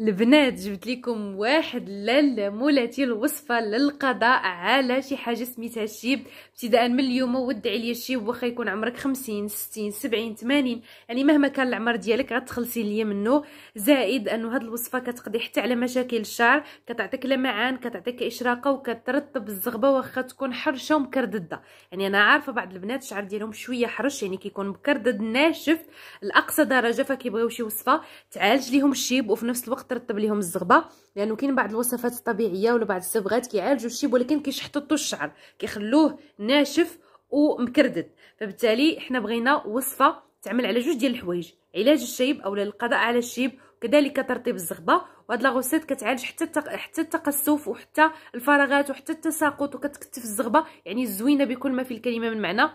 البنات جبت لكم واحد لاله مولاتي الوصفة للقضاء على شي حاجة سميتها الشيب ابتداء من اليوم ودع عليا الشيب واخا يكون عمرك 50 60 70 80 يعني مهما كان العمر ديالك غتخلصي ليا منه. زائد أنه هاد الوصفة كتقضي حتى على مشاكل الشعر كتعطيك لمعان كتعطيك إشراقة وكترطب الزغبة واخا تكون حرشة ومكرددة. يعني أنا عارفة بعض البنات الشعر ديالهم شوية حرش يعني كيكون مكردد ناشف لأقصى درجة فكيبغيو شي وصفة تعالج ليهم الشيب وفي نفس الوقت ترطب ليهم الزغبة لأنه كاين بعض الوصفات الطبيعية ولا بعض الصبغات كيعالجوا الشيب ولكن كيشحطوا الشعر كيخلوه ناشف ومكردد. فبالتالي حنا بغينا وصفة تعمل على جوج ديال الحوايج علاج الشيب أو القضاء على الشيب وكذلك ترطيب الزغبة وهاد la recette كتعالج حتى التق... حتى التقصف وحتى الفراغات وحتى التساقط وكتكتف الزغبة يعني زوينة بكل ما في الكلمة من معنى.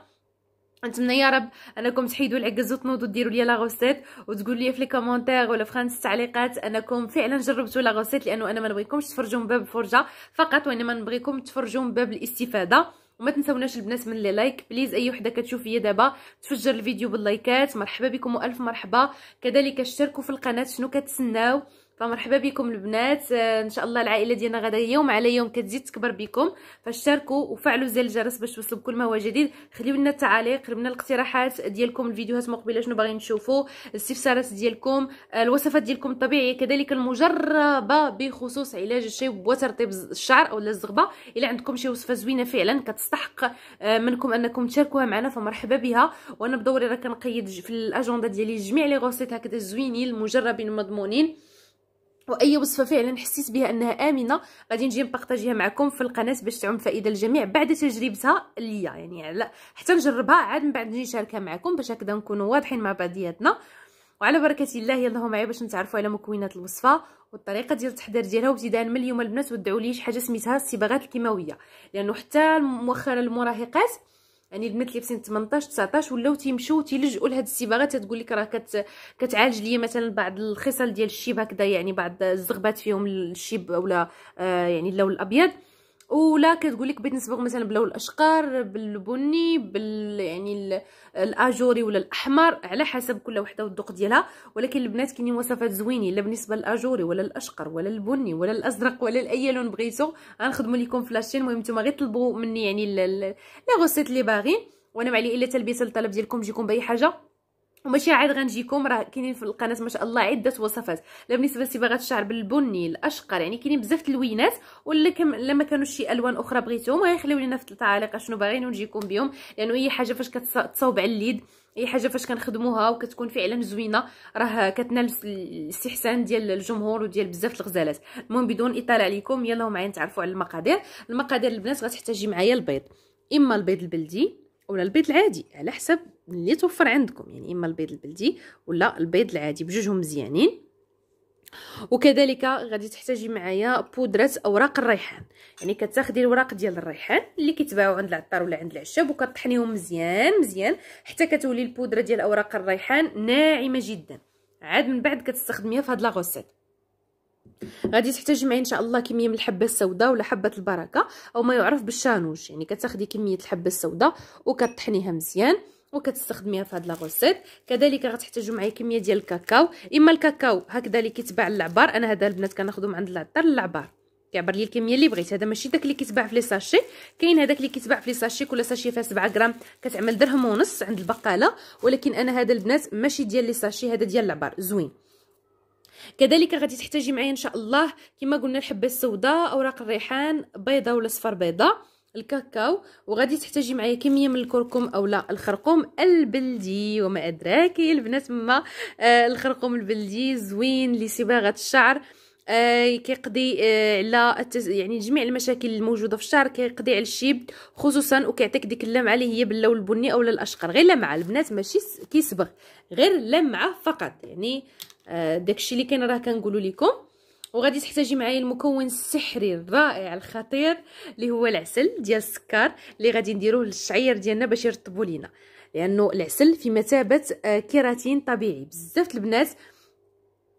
نتمنى يا رب أنكم تحيدوا العكز وتنوضوا ديروا لي la recette وتقولوا لي في les commentaires ولا في خانة التعليقات أنكم فعلا جربتوا la recette لأنه أنا ما نبغيكمش تفرجوا من باب الفرجة فقط وإنما نبغيكم تفرجوا من باب الاستفادة. وما تنسوناش البنات من les likes please أي وحدة كتشوف فيا دابا تفجر الفيديو باللايكات. مرحبا بكم وألف مرحبا. كذلك اشتركوا في القناة شنو كتسناو. فمرحبا بكم البنات. آه، إن شاء الله العائلة ديالنا غدا يوم على يوم كتزيد تكبر بكم. فاشتركوا وفعلوا زر الجرس باش توصلوا بكل ما هو جديد. خليو لنا التعاليق لنا الاقتراحات ديالكم الفيديوهات مقبلة شنو باغيين تشوفوا الاستفسارات ديالكم آه، الوصفات ديالكم الطبيعية كذلك المجربة بخصوص علاج الشيب وترطيب الشعر أو الزغبة. إلا عندكم شي وصفة زوينة فعلا كتستحق آه، منكم أنكم تشاركوها معنا فمرحبا بها. وأنا بدوري راه كنقيد في الأجندة ديالي جميع les recettes هكذا زوينين المجربين المضمونين وأي وصفة فعلا حسيت بها أنها آمنة غادي نجي نبارطاجيها معكم في القناة باش تعم فائدة للجميع بعد تجربتها ليا يعني لا حتى نجربها عاد من بعد نجي نشاركها معكم باش هكذا نكونوا واضحين مع بعضياتنا. وعلى بركة الله يلا معايا باش نتعرفوا على مكونات الوصفة والطريقة ديال التحضير ديالها. وابتداء من اليوم البنات ودعوا لي شي حاجة سميتها الصباغات الكيماوية لأنه حتى مؤخرا المراهقات يعني البنات اللي في سن 18 19 ولاو تيمشيو تيلجؤوا لهاد الصباغات تقول لك راه كت كتعالج ليا مثلا بعض الخصال ديال الشيب هكذا يعني بعض الزغبات فيهم الشيب أولا آه يعني اللون الأبيض. ولا كتقول لك بغيت نصبغ مثلا بلون الأشقر بالبني بال يعني الأجوري ولا الأحمر على حسب كل وحدة والذوق ديالها. ولكن البنات كاينين وصفات زوينين لا بالنسبة للأجوري ولا الأشقر ولا البني ولا الأزرق ولا اي لون بغيتو. غنخدموا لكم ف la chaîne المهم نتوما غير طلبوا مني يعني les recettes اللي باغيين. وأنا معلي إلا تلبية الطلب ديالكم تجيكم بأي حاجة. وماشي عاد غنجيكم راه كاينين في القناة ما شاء الله عدة وصفات. لا بالنسبة لصباغه الشعر بالبني الأشقر يعني كاينين بزاف التلوينات ولا كم لما كانوا شي ألوان أخرى بغيتوهم غيخليو لنا في التعاليق شنو باغيين ونجيكم بهم. لأنه اي حاجة فاش كتصاوب على اليد اي حاجة فاش كنخدموها وكتكون فعلا زوينة راه كتنال الاستحسان ديال الجمهور وديال بزاف الغزالات. المهم بدون إطالة عليكم يلا معايا نتعرفوا على المقادير. المقادير البنات غتحتاجي معايا البيض. إما البيض البلدي ولا البيض العادي على حسب اللي توفر عندكم يعني إما البيض البلدي ولا البيض العادي بجوجهم مزيانين. وكذلك غادي تحتاجي معايا بودرة أوراق الريحان. يعني كتاخدي الوراق ديال الريحان اللي كيتباعوا عند العطار ولا عند العشاب وكطحنيهم مزيان مزيان حتى كتولي البودرة ديال أوراق الريحان ناعمة جدا. عاد من بعد كتستخدميها في هاد لا غوسيت غادي تحتاجي معايا إن شاء الله كمية من الحبة السوداء ولا حبة البركة أو ما يعرف بالشانوج يعني كتاخدي كمية الحبة السوداء وكطحنيها مزيان وكتستخدميها في هاد la recette. كذلك غتحتاجوا معايا كمية ديال الكاكاو. إما الكاكاو هكذا اللي كيتباع للعبار. أنا هذا البنات كناخذو من عند العطار للعبار. كيعبر لي الكمية اللي بغيت. هذا ماشي داك اللي كيتباع في les sachets. كاين هذاك اللي كيتباع في les sachets. كل sachet فيها 7 غرام. كتعمل درهم ونص عند البقالة. ولكن أنا هذا البنات ماشي ديال les sachets. هذا ديال العبار. زوين. كذلك غادي تحتاجي معايا إن شاء الله كما قلنا الحبة السوداء أوراق الريحان بيضة ولا صفر بيضة الكاكاو وغادي تحتاجي معايا كمية من الكركم اولا الخرقوم البلدي وما ادراك البنات ما آه الخرقوم البلدي زوين لصباغه الشعر. آه كيقضي آه على. يعني جميع المشاكل الموجودة في الشعر كيقضي على الشيب خصوصا وكيعطيك ديك اللمعة اللي هي باللون البني اولا الأشقر. غير لمعة البنات ماشي كيصبغ. غير لمعة فقط. يعني آه داكشي اللي كاين راه كنقولوا لكم وغادي تحتاجي معايا المكون السحري الرائع الخطير اللي هو العسل ديال السكر اللي غادي نديروه للشعير ديالنا باش يرطبوا لينا. لأنه العسل في مثابه آه، كيراتين طبيعي. بزاف البنات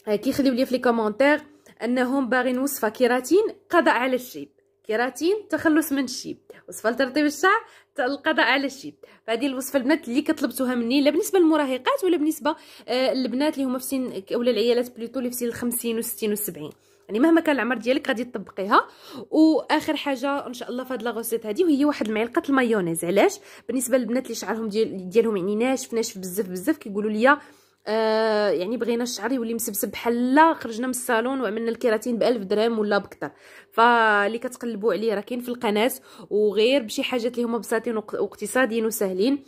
آه، كيخليو لي في les commentaires أنهم باغيين وصفه كيراتين قضاء على الشيب. كيراتين تخلص من الشيب. وصفه لترطيب الشعر القضاء على الشيب. فهذه الوصفه البنات اللي كطلبتوها مني لا بالنسبة للمراهقات ولا بالنسبة آه للبنات اللي هما في سن ولا العيالات plutôt اللي في سن 50 و60 و70 يعني مهما كان العمر ديالك غادي تطبقيها. وآخر حاجة إن شاء الله في هاد la recette هذه وهي واحد المعلقه المايونيز. علاش؟ بالنسبة للبنات اللي شعرهم ديال ديالهم يعني ناشف ناشف بزاف بزاف كيقولوا لي آه يعني بغينا الشعر يولي مسبسب بحال خرجنا من الصالون وعملنا الكيراتين ب 1000 درهم ولا بكثر. فاللي كتقلبوا عليه راه كاين في القناة وغير بشي حاجات اللي هما بساطين واقتصاديين وسهلين.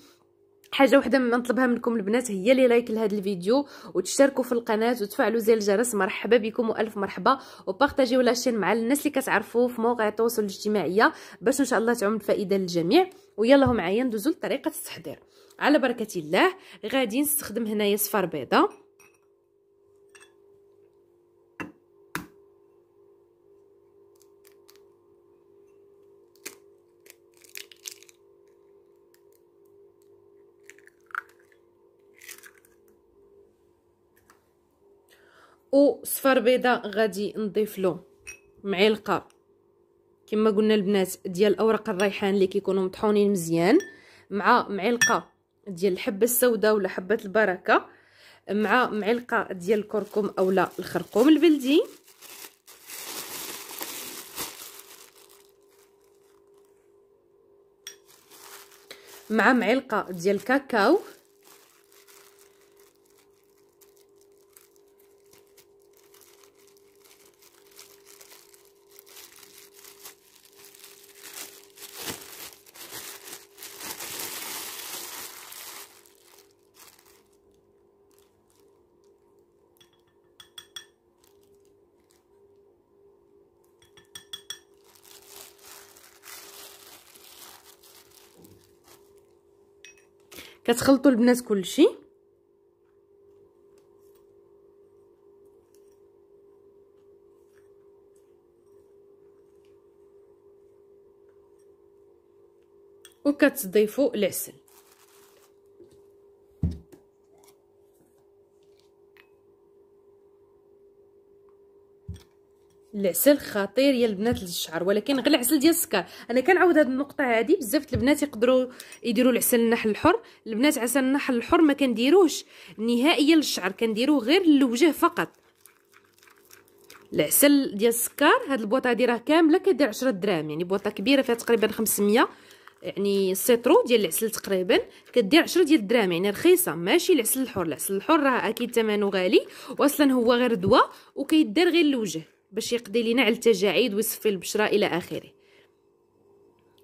حاجة وحدة ما نطلبها منكم البنات هي les likes لهذا الفيديو وتشتركوا في القناة وتفعلوا زر الجرس. مرحبا بكم وألف مرحبا. وبارطاجيو la chaîne مع الناس اللي كتعرفوا في مواقع التواصل الاجتماعي باش إن شاء الله تعم الفائدة للجميع. ويلا معايا ندوزو لطريقة التحضير. على بركة الله غادي نستخدم هنايا صفار بيضة. وصفر بيضة غادي نضيف له معلقة. كما قلنا البنات ديال اوراق الريحان اللي كيكونوا مطحونين مزيان مع معلقة ديال الحبة السوداء ولا حبة البركة مع معلقة ديال الكركم اولا الخرقوم البلدي. مع معلقة ديال الكاكاو. كتخلطوا البنات كلشي. وكتضيفوا العسل. العسل خطير يا البنات للشعر ولكن غير العسل ديال السكر. أنا كنعاود هذه النقطة هذه بزاف البنات يقدروا يديروا العسل النحل الحر. البنات عسل النحل الحر ما كنديروش نهائيا للشعر كنديروه غير للوجه فقط. العسل ديال السكر هاد البوطه هادي راه كاملة كدير 10 دراهم يعني بوطه كبيرة فيها تقريبا 500 يعني سيترو ديال العسل تقريبا كدير 10 ديال الدراهم يعني رخيصة ماشي العسل الحر. العسل الحر راه أكيد ثمنه غالي واصلا هو غير دواء وكيدير غير للوجه. باش يقضي لينا على التجاعيد ويصفي البشره إلى آخره.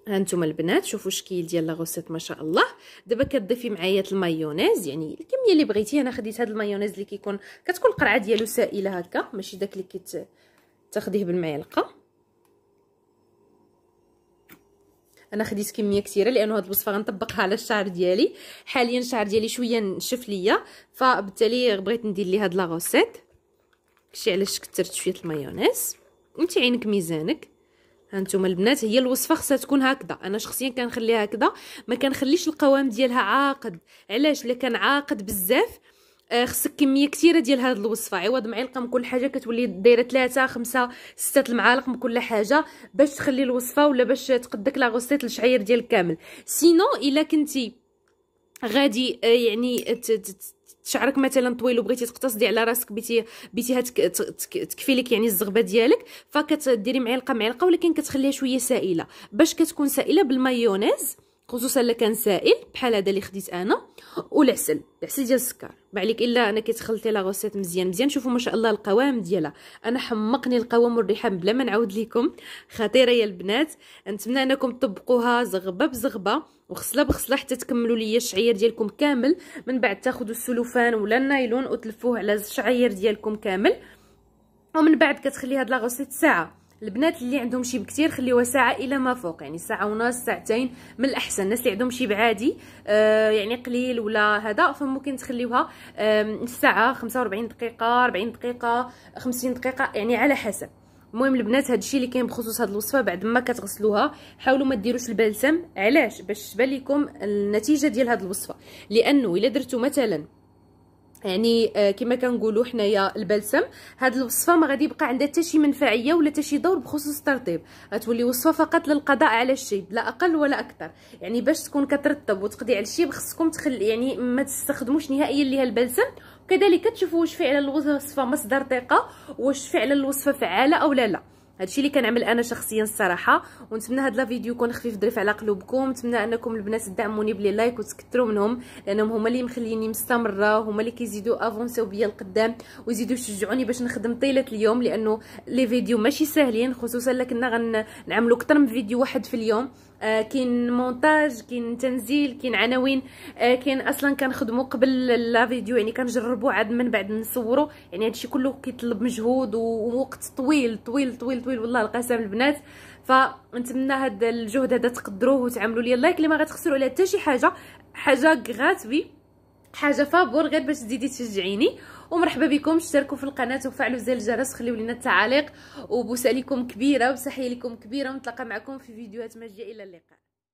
هانتوما البنات شوفوا الشكل ديال la recette ما شاء الله. دابا كتضيفي معايا المايونيز يعني الكمية اللي بغيتي. أنا خديت هذا المايونيز اللي كيكون كتكون القرعة ديالو سائلة هكا ماشي داك اللي كت تاخديه بالمعلقة. أنا خديت كمية كثيرة لأنه هاد الوصفة غنطبقها على الشعر ديالي. حاليا الشعر ديالي شوية نشف ليا فبالتالي بغيت ندير ليه هاد la recette داكشي علاش كثرت شوية المايونيز. انت عينك ميزانك هانتوما البنات هي الوصفة خصها تكون هكذا. أنا شخصيا كنخليها هكذا. ما كنخليش القوام ديالها عاقد. علاش؟ الا كان عاقد بزاف. آه خصك كمية كثيرة ديال هاد الوصفة. عوض معلقه من كل حاجة. كتولي دايرة 3 5 6 المعالق من كل حاجة باش تخلي الوصفة ولا باش تقدك la recette الشعير ديالك كامل. sinon إلا كنتي غادي آه يعني شعرك مثلا طويل وبغيتي تقتصدي على راسك بيتي بيتيها تكفي لك يعني الزغبة ديالك فكتديري معلقة معلقة ولكن كتخليها شوية سائلة. باش كتكون سائلة بالمايونيز خصوصا إلا كان سائل بحال هذا اللي خديت أنا والعسل العسل ديال السكر. ما عليك إلا أنا كتخلطي لا غوسيت مزيان مزيان. شوفوا ما شاء الله القوام ديالها. أنا حمقني القوام والريحه بلا ما نعاود لكم خطيرة يا البنات. نتمنى أنكم تطبقوها زغبة بزغبة وخصلة بخصلة حتى تكملوا ليا الشعير ديالكم كامل. من بعد تاخذوا السلوفان ولا النايلون وتلفوه على الشعير ديالكم كامل. ومن بعد كتخلي هاد la recette ساعة. البنات اللي عندهم شيب كثير خليوها ساعة إلى ما فوق يعني ساعة ونص ساعتين من الأحسن. الناس اللي عندهم شيب عادي آه يعني قليل ولا هذا فممكن تخليوها آه ساعة 45 دقيقة 40 دقيقة 50 دقيقة يعني على حسب. المهم البنات هادشي اللي كاين بخصوص هاد الوصفة بعد ما كتغسلوها حاولوا ما ديروش البلسم. علاش؟ باش تبان لكم النتيجة ديال هاد الوصفة. لأنه إلا درتو مثلا يعني آه كما كنقولوا حنايا البلسم. هاد الوصفة ما غادي يبقى عندها حتى شي منفعية ولا حتى شي دور بخصوص الترطيب. غتولي وصفة فقط للقضاء على الشيب لا أقل ولا أكثر. يعني باش تكون كترطب وتقضي على الشيب خصكم تخلي يعني ما تستخدموش نهائيا ليها البلسم. وكذلك تشوفوا واش فعلا الوصفة مصدر ثقة واش فعلا الوصفة فعالة أو لا لا. هادشي اللي كنعمل أنا شخصيا الصراحة ونتمنى هاد la vidéo يكون خفيف ظريف على قلوبكم نتمنى أنكم البنات تدعموني ب les likes وتكثروا منهم لأنهم هما اللي مخليني مستمرة هما اللي كيزيدوا أفونسيو بيا القدام ويزيدوا يشجعوني باش نخدم طيلة اليوم لأنه les vidéos ماشي ساهلين خصوصا الا كنا غنعملوا أكثر من فيديو واحد في اليوم. آه كاين مونتاج كاين تنزيل كاين عناوين. آه كاين أصلا كنخدموا قبل la vidéo يعني كنجربوا عاد من بعد نصوروا يعني هادشي كله كيطلب مجهود ووقت طويل طويل طويل طويل. والله القسم البنات. فنتمنى هذا الجهد هذا تقدروه وتعملوا لي ال like اللي ما غتخسروا على حتى شي حاجة حاجة غراتوي حاجة فابور غير باش تزيدي تشجعيني. ومرحبا بكم اشتركوا في القناة وفعلوا زر الجرس خليوا لنا التعاليق. وبوسه لكم كبيرة وصحيه لكم كبيرة ونتلاقى معكم في فيديوهات مجيه إلى اللقاء.